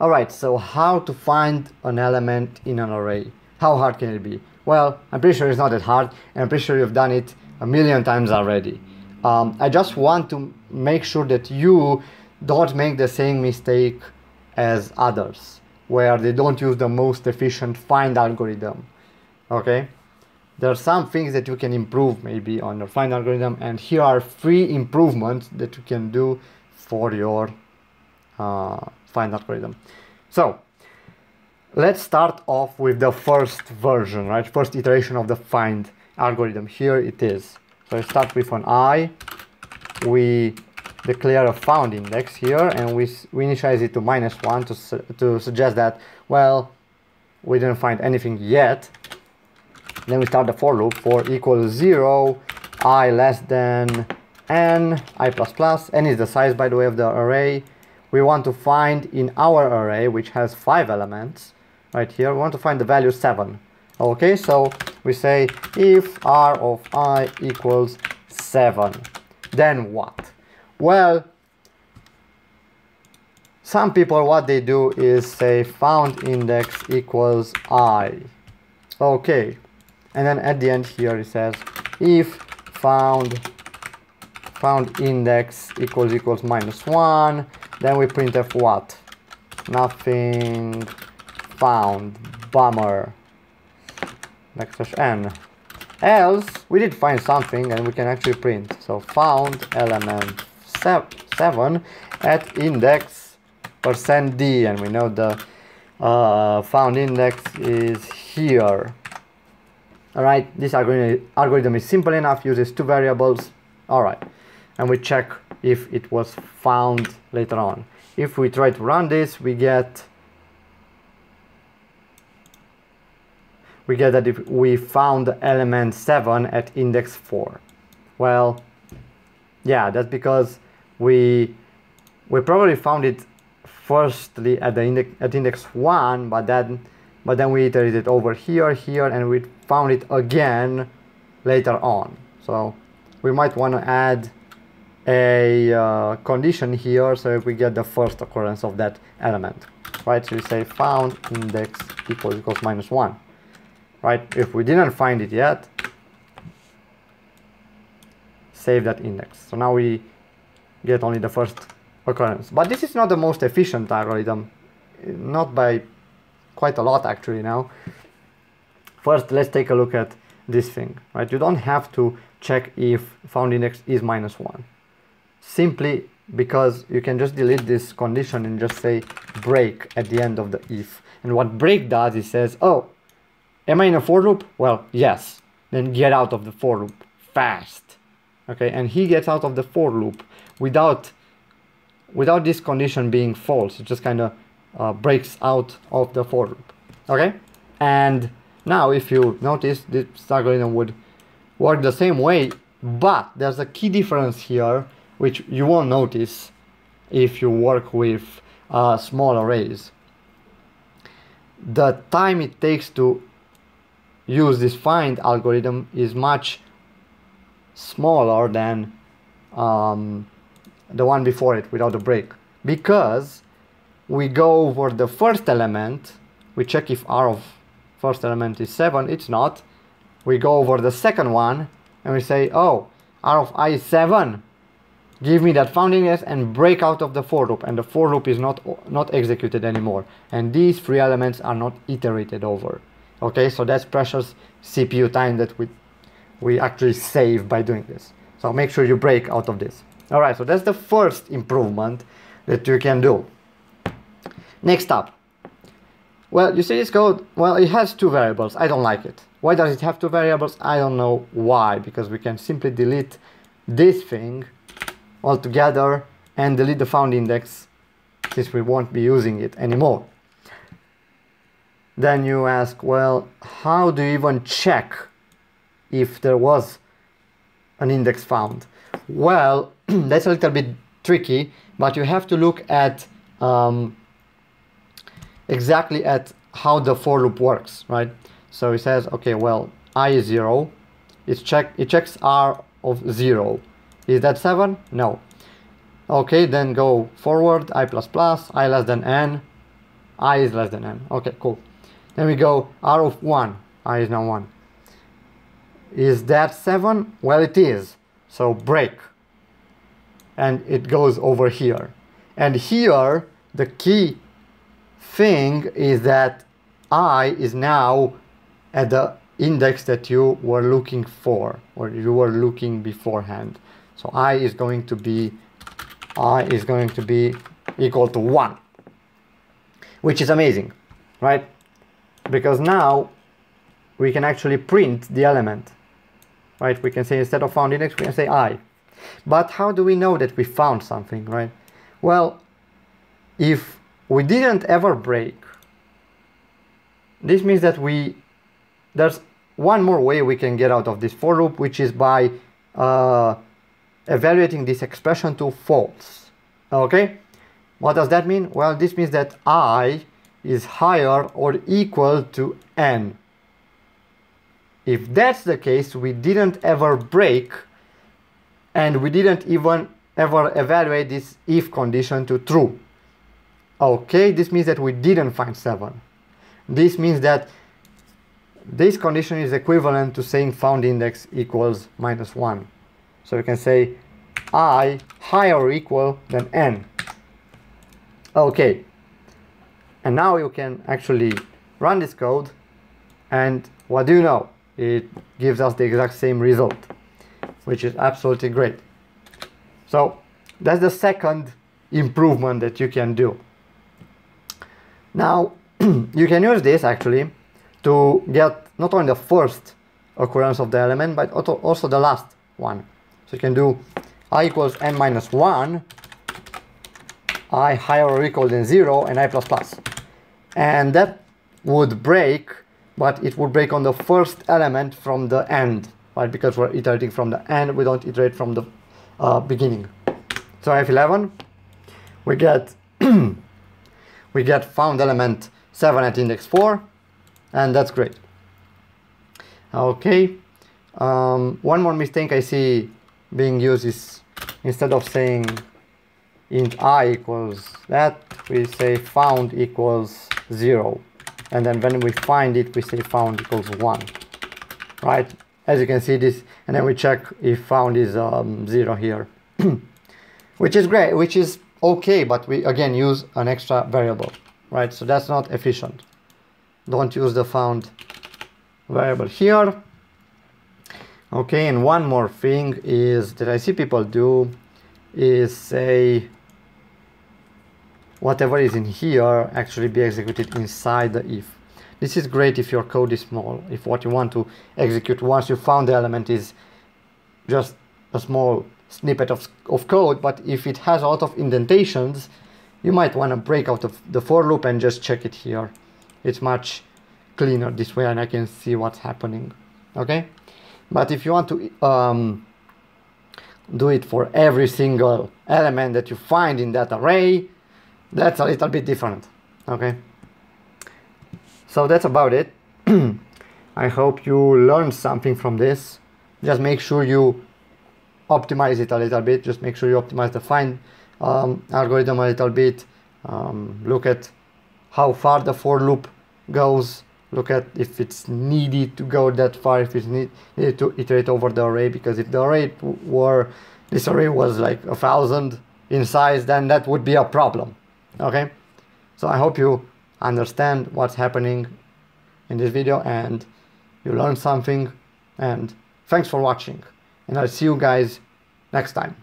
Alright, so how to find an element in an array? How hard can it be? Well, I'm pretty sure it's not that hard, and I'm pretty sure you've done it a million times already. Um, I just want to make sure that you don't make the same mistake as others, where they don't use the most efficient find algorithm. Okay? There are some things that you can improve maybe on your find algorithm, and here are three improvements that you can do for your Uh, find algorithm. So, let's start off with the first version, right? First iteration of the find algorithm. Here it is. So I start with an i, we declare a found index here and we, we initialize it to minus 1 to, su to suggest that, well, we didn't find anything yet. Then we start the for loop for equals 0, i less than n, i plus plus, n is the size by the way of the array. We want to find in our array, which has 5 elements, right here, we want to find the value 7. Okay, so we say if r of i equals 7, then what? Well, some people what they do is say found index equals i. Okay, and then at the end here it says if found found index equals equals minus 1, then we printf what? Nothing found, bummer backslash n. Else, we did find something and we can actually print. So found element 7 at index percent %d and we know the uh, found index is here. Alright, this algorithm is simple enough, uses two variables. Alright, and we check if it was found later on. If we try to run this, we get we get that if we found element 7 at index 4. Well, yeah, that's because we we probably found it firstly at the index at index 1, but then but then we iterated over here, here, and we found it again later on. So we might want to add a uh, condition here so we get the first occurrence of that element right so we say found index equals equals minus 1 right? If we didn't find it yet, save that index. So now we get only the first occurrence. But this is not the most efficient algorithm, not by quite a lot actually now. First, let's take a look at this thing, right? You don't have to check if found index is minus one. Simply because you can just delete this condition and just say break at the end of the if. And what break does, it says, oh, Am I in a for loop? Well, yes. Then get out of the for loop fast. Okay, and he gets out of the for loop without without this condition being false. It just kind of uh, breaks out of the for loop. Okay, and now if you notice, this algorithm would work the same way, but there's a key difference here which you won't notice if you work with uh, small arrays. The time it takes to use this find algorithm is much smaller than um, the one before it without the break. Because we go over the first element we check if r of first element is 7 it's not. We go over the second one and we say oh r of i is 7 give me that found index and break out of the for loop and the for loop is not not executed anymore. And these three elements are not iterated over. Okay so that's precious CPU time that we we actually save by doing this. So make sure you break out of this. All right so that's the first improvement that you can do. Next up. Well you see this code? Well it has two variables. I don't like it. Why does it have two variables? I don't know why because we can simply delete this thing altogether and delete the found index since we won't be using it anymore then you ask, well, how do you even check if there was an index found? Well, that's a little bit tricky, but you have to look at um, exactly at how the for loop works, right? So it says, okay, well, i is 0, it, check, it checks r of 0. Is that 7? No. Okay, then go forward, i plus plus, i less than n, i is less than n. Okay, cool. Then we go r of 1, i is now 1. Is that 7? Well, it is. So break. And it goes over here. And here, the key thing is that i is now at the index that you were looking for or you were looking beforehand. So i is going to be i is going to be equal to 1 which is amazing right? Because now we can actually print the element right? We can say instead of found index we can say i. But how do we know that we found something right? Well if we didn't ever break this means that we there's one more way we can get out of this for loop which is by uh, evaluating this expression to false. Okay? What does that mean? Well this means that i is higher or equal to n. If that's the case we didn't ever break and we didn't even ever evaluate this if condition to true. Okay? This means that we didn't find 7 this means that this condition is equivalent to saying found index equals minus 1. So you can say i higher or equal than n. Okay. And now you can actually run this code and what do you know? It gives us the exact same result, which is absolutely great. So that's the second improvement that you can do. Now you can use this actually to get not only the first occurrence of the element, but also the last one. So you can do i equals n minus 1, i higher or equal than 0, and i plus plus. And that would break, but it would break on the first element from the end, right? Because we're iterating from the end, we don't iterate from the uh, beginning. So F11, we get we get found element 7 at index 4, and that's great. Okay, um, one more mistake I see being used is instead of saying int i equals that, we say found equals 0. And then when we find it, we say found equals 1. Right? As you can see this, and then we check if found is um, 0 here. which is great, which is okay, but we again use an extra variable. Right? So that's not efficient don't use the found variable here okay and one more thing is that I see people do is say whatever is in here actually be executed inside the if. This is great if your code is small if what you want to execute once you found the element is just a small snippet of, of code but if it has a lot of indentations you might want to break out of the for loop and just check it here. It's much cleaner this way and I can see what's happening okay but if you want to um, do it for every single element that you find in that array that's a little bit different okay? So that's about it. I hope you learned something from this. Just make sure you optimize it a little bit. Just make sure you optimize the find um, algorithm a little bit. Um, look at how far the for loop goes look at if it's needed to go that far if it's need, needed to iterate over the array because if the array were this array was like a thousand in size then that would be a problem okay? So i hope you understand what's happening in this video and you learned something and thanks for watching and i'll see you guys next time